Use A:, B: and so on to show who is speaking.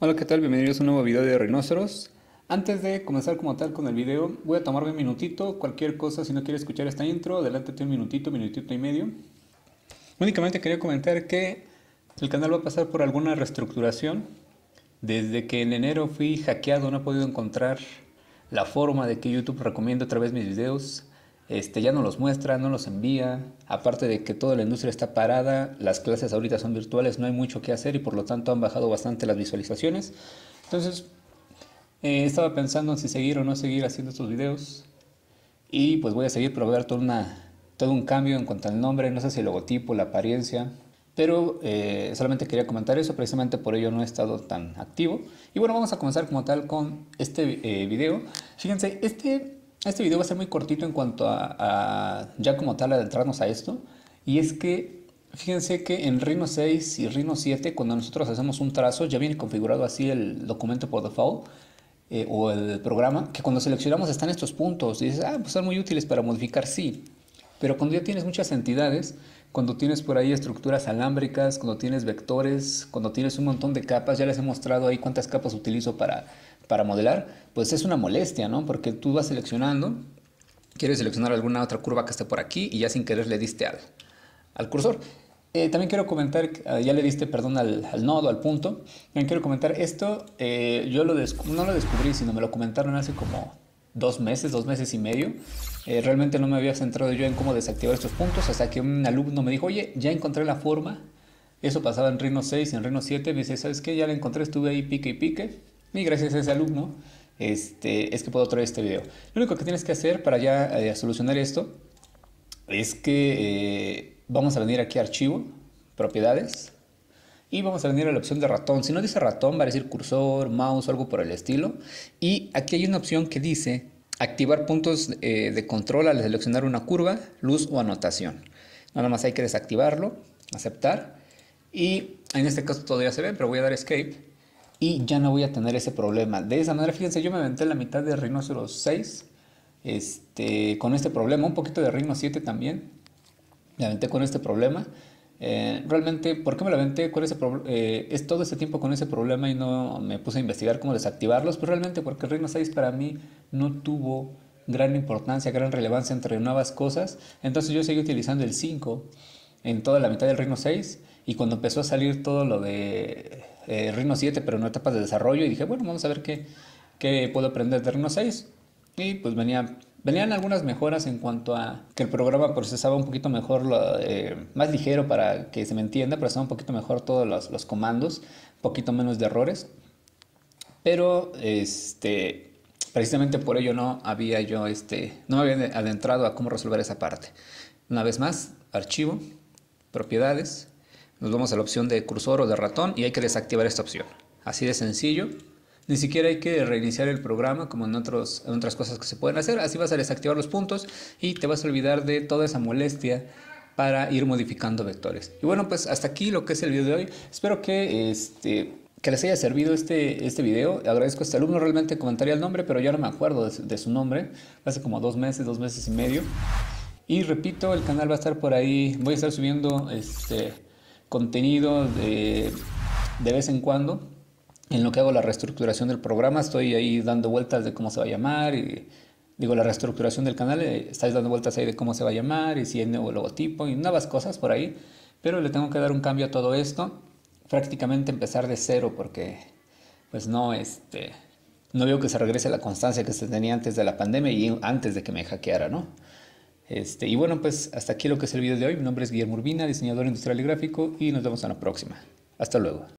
A: Hola, ¿qué tal? Bienvenidos a un nuevo video de rinoceros. Antes de comenzar como tal con el video, voy a tomarme un minutito. Cualquier cosa, si no quieres escuchar esta intro, adelántate un minutito, minutito y medio. Únicamente quería comentar que el canal va a pasar por alguna reestructuración. Desde que en enero fui hackeado, no he podido encontrar la forma de que YouTube recomiende otra vez mis videos. Este, ya no los muestra, no los envía. Aparte de que toda la industria está parada, las clases ahorita son virtuales, no hay mucho que hacer y por lo tanto han bajado bastante las visualizaciones. Entonces, eh, estaba pensando en si seguir o no seguir haciendo estos videos. Y pues voy a seguir, pero voy a todo, una, todo un cambio en cuanto al nombre, no sé si el logotipo, la apariencia. Pero eh, solamente quería comentar eso, precisamente por ello no he estado tan activo. Y bueno, vamos a comenzar como tal con este eh, video. Fíjense, este este video va a ser muy cortito en cuanto a, ya como tal adentrarnos a esto. Y es que fíjense que en Rhino 6 y Rhino 7 cuando nosotros hacemos un trazo ya viene configurado así el documento por default. Eh, o el programa, que cuando seleccionamos están estos puntos y dices, ah, pues son muy útiles para modificar, sí. Pero cuando ya tienes muchas entidades, cuando tienes por ahí estructuras alámbricas, cuando tienes vectores, cuando tienes un montón de capas, ya les he mostrado ahí cuántas capas utilizo para para modelar, pues es una molestia, ¿no? Porque tú vas seleccionando, quieres seleccionar alguna otra curva que esté por aquí y ya sin querer le diste al, al cursor. Eh, también quiero comentar, uh, ya le diste perdón al, al, nodo, al punto. También quiero comentar esto, eh, yo lo no lo descubrí, sino me lo comentaron hace como dos meses, dos meses y medio. Eh, realmente no me había centrado yo en cómo desactivar estos puntos hasta que un alumno me dijo, oye, ya encontré la forma. Eso pasaba en Rhino 6 y en Rhino 7. Me dice, ¿sabes qué? Ya la encontré, estuve ahí pique y pique. Y gracias a ese alumno este, es que puedo traer este video. Lo único que tienes que hacer para ya eh, solucionar esto es que eh, vamos a venir aquí a archivo, propiedades, y vamos a venir a la opción de ratón. Si no dice ratón, va a decir cursor, mouse algo por el estilo. Y aquí hay una opción que dice activar puntos eh, de control al seleccionar una curva, luz o anotación. Nada más hay que desactivarlo, aceptar. Y en este caso todavía se ve, pero voy a dar escape y ya no voy a tener ese problema. De esa manera, fíjense, yo me aventé la mitad de Rhinoceros 6 este, con este problema, un poquito de Rhino 7 también. Me aventé con este problema. Eh, realmente, ¿por qué me la aventé con ese eh, es todo este tiempo con ese problema y no me puse a investigar cómo desactivarlos? Pues realmente porque el Rhino 6 para mí no tuvo gran importancia, gran relevancia entre nuevas cosas. Entonces yo seguí utilizando el 5 en toda la mitad del Rhino 6 y cuando empezó a salir todo lo de eh, Rhino 7, pero en etapas de desarrollo, y dije, bueno, vamos a ver qué, qué puedo aprender de Rhino 6. Y pues venía, venían algunas mejoras en cuanto a que el programa procesaba un poquito mejor, lo, eh, más ligero para que se me entienda, procesaba un poquito mejor todos los, los comandos, un poquito menos de errores. Pero este, precisamente por ello no había yo, este, no me había adentrado a cómo resolver esa parte. Una vez más, archivo, propiedades, nos vamos a la opción de cursor o de ratón y hay que desactivar esta opción. Así de sencillo. Ni siquiera hay que reiniciar el programa como en, otros, en otras cosas que se pueden hacer. Así vas a desactivar los puntos y te vas a olvidar de toda esa molestia para ir modificando vectores. Y bueno, pues hasta aquí lo que es el video de hoy. Espero que, este, que les haya servido este, este video. Agradezco a este alumno, realmente comentaría el nombre, pero ya no me acuerdo de, de su nombre. Hace como dos meses, dos meses y medio. Y repito, el canal va a estar por ahí. Voy a estar subiendo este, contenido de, de vez en cuando. En lo que hago la reestructuración del programa, estoy ahí dando vueltas de cómo se va a llamar. Y, digo, la reestructuración del canal, eh, estáis dando vueltas ahí de cómo se va a llamar y si hay nuevo logotipo y nuevas cosas por ahí. Pero le tengo que dar un cambio a todo esto. Prácticamente empezar de cero porque pues no, este, no veo que se regrese la constancia que se tenía antes de la pandemia y antes de que me hackeara, ¿no? Este, y bueno, pues hasta aquí lo que es el video de hoy. Mi nombre es Guillermo Urbina, diseñador industrial y gráfico, y nos vemos en la próxima. Hasta luego.